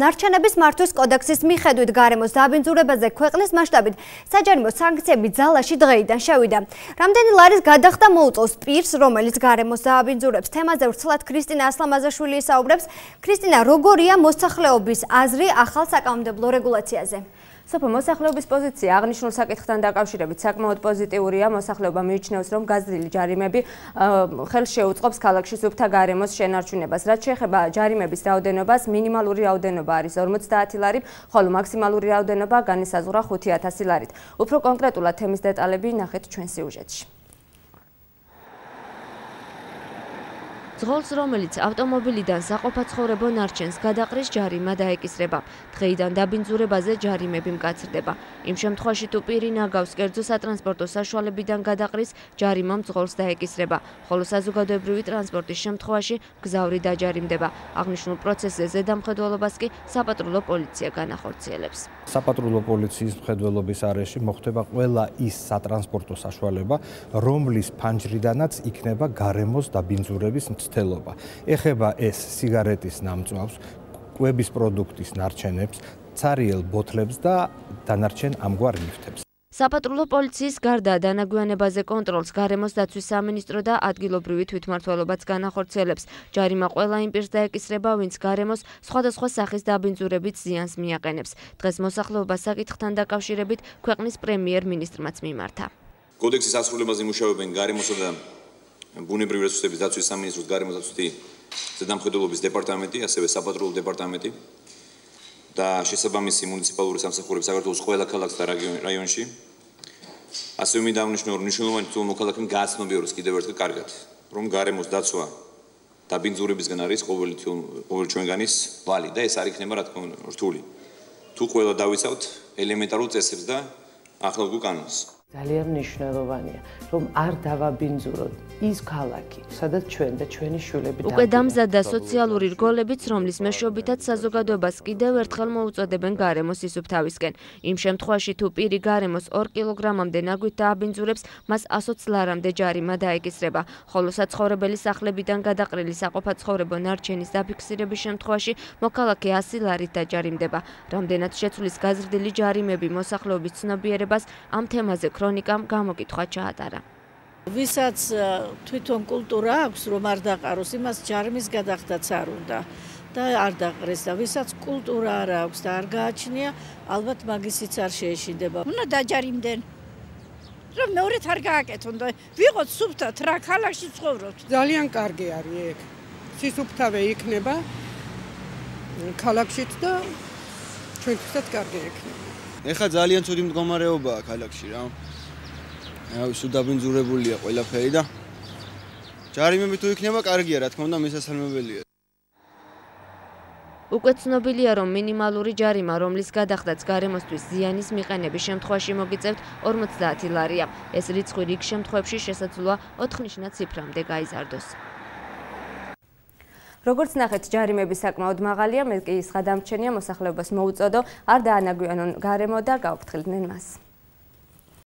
ნარჩენების მართვის კოდექსის მიხედვით გარემოს დაბინძურებაზე ქვეყნის მასშტაბით საჯარიმო სანქციები ძალაში დღეიდან შევიდა. რამდენი ლარის გადახდა მოუწევს პირს, რომელიც გარემოს დააბინძურებს? თემაზე ვრცლად ქრისტინა ასლამაზაშვილი ისაუბრებს. ქრისტინა, როგორია მოსახლეობის აზრი ახალ საკანონმდებლო რეგულაციაზე? სოფო მოსახლეობის პოზიცია აღნიშნულ საკითხთან დაკავშირებით საკმაოდ პოზიტიურია. მოსახლეობა მიიჩნევს, რომ გაზრდილი ჯარიმები ხელს შეუწყობს ქალაქში სუფთა გარემოს შენარჩუნებას. რაც შეეხება ჯარიმების რაოდენობას, მინიმალური რაოდენობა არის 50 ლარი, ხოლო მაქსიმალური რაოდენობა განისაზღვრა 5000 ლარით. უფრო კონკრეტულად თემის დეტალები ნახეთ ჩვენ სიუჟეტში. ძღოლს რომელიც ავტომობილიდან საყოფაცხოვრებო ნარჩენს გადაყრის ჯარიმა დაეკისრება. დღეიდან დაბინძურებაზე ჯარიმები მკაცრდება. იმ შემთხვევაში თუ პირი ნაგავს კერძო სატრანსპორტო საშუალებიდან გადაყრის ჯარიმა ძღოლს დაეკისრება. ხოლო საზოგადოებრივი ტრანსპორტის შემთხვევაში გზავრი დაჯარიმდება. აღნიშნულ პროცესზე ზედამხედველობას კი საპატრულო პოლიცია განახორციელებს. საპატრულო პოლიციის მხედველობის არეში მოხდება ყველა ის სატრანსპორტო საშუალება რომლის ფანჯრიდანაც იქნება გარემოს დაბინძურების მცდელობა. ეხება ეს სიგარეტის ნამწვავს, კვების პროდუქტის ნარჩენებს, цаრიელ ბოთლებს და დანარჩენ ამგვარ ნივთებს. საპატრულო პოლიციის გარდა დანაგვიანებაზე კონტროლს გარემოს დაცვის სამინისტრო და ადგილობრივი თვითმმართველობაც განახორციელებს. ჯარიმა ყველა იმ პირს დაეკისრება, ვინც გარემოს სხვადასხვა სახის დაბინძურებით ზიანს მიაყენებს. დღეს მოსახლეობა საკითხთან დაკავშირებით ქვეყნის პრემიერ-მინისტრმაც მიმართა. კოდექსის ასრულებაზე მუშაობენ გარემოსა და ბუნებრივი რესურსების დაცვის სამინისტროს გარემოს დაცვითი ზედამხედველობის დეპარტამენტი, ასევე საპატრულო დეპარტამენტი და შესაბამისი მუნიციპალური სამსახურები საქართველოს ყველა ქალაქსა და რაიონში. ასევე მინდა აღნიშნო, რომ მნიშვნელოვანი თუ მოქალაქემ გააცნობიეროს კიდევ ერთხელ კარგად, რომ გარემოს დაცვა დაბინძურებისგან არის ყოველი ყოველი ჩვენგანის ვალი და ეს არ იქნება რა თქმა უნდა რთული. თუ ყველა დავიცავთ ელემენტარულ წესებს და ახალგულ კანონს. ძალიან მნიშვნელოვანია, რომ არ დავაბინძუროთ ის ქალაქი, სადაც ჩვენ და ჩვენი შვილები და უკვე დამზადდა სოციალური რგოლებიც, რომლის მეშვეობითაც საზოგადოებას კიდევ ერთხელ მოუწოდებენ გარემოს ისუფთავისკენ. იმ შემთხვევაში თუ პირი გარემოს 2 კილოგრამამდე ნაგვით დააბინძურებს, მას 120 ლარამდე ჯარიმა დაეკისრება, ხოლო საცხოვრებელი სახლებიდან გადაყრილი საყოფაცხოვრებო ნარჩენის დაფიქსირების შემთხვევაში მოქალაქე 100 ლარით დაჯარიმდება. რამდენად შეცვლის გაზრდილი ჯარიმები მოსახლეობის ცნობიერებას ამ თემაზე ქრონიკამ გამოკითხვა ჩაატარა. ვისაც თვითონ კულტურა აქვს, რომ არ დაყაროს, იმას ჯარმის გადახდაც არ უნდა და არ დაყრეს და ვისაც კულტურა არ აქვს და არ გააჩნია, ალბათ მაგისიც არ შეეშინდება. უნდა დაჯარიმდნენ. რომ მეორეთ არ გააკეთონ და ვიღოთ სუფთად რა ქალაქში ცხოვრობთ. ძალიან კარგი არის ეგ. სისუფთავე იქნება ქალაქშიც და ჩვენთვისაც კარგი იქნება. ეხა ძალიან ცუდი მდგომარეობაა ქალაქში რა. აი სუდაბინძურებულია ყველაფერი და ჯარიმები თუ იქნება კარგია რა თქმა უნდა მისასალმებელია უკვე ცნობილია რომ მინიმალური ჯარიმა რომლის გადახდაც გარემოსთვის ზიანის მიყენების შემთხვევაში მოგიწევთ 50 ლარია. ეს რიცხვი რიგ შემთხვევებში შესაძლოა 4 ნიშნა ციფრამდე გაიზარდოს. როგორც ნახეთ ჯარიმები საკმაოდ მაღალია მე კი ის ხადამჩენია მოსახლეობას მოუწოდო არ დაანაგვიანონ გარემო და გაუფრთხილდნენ მას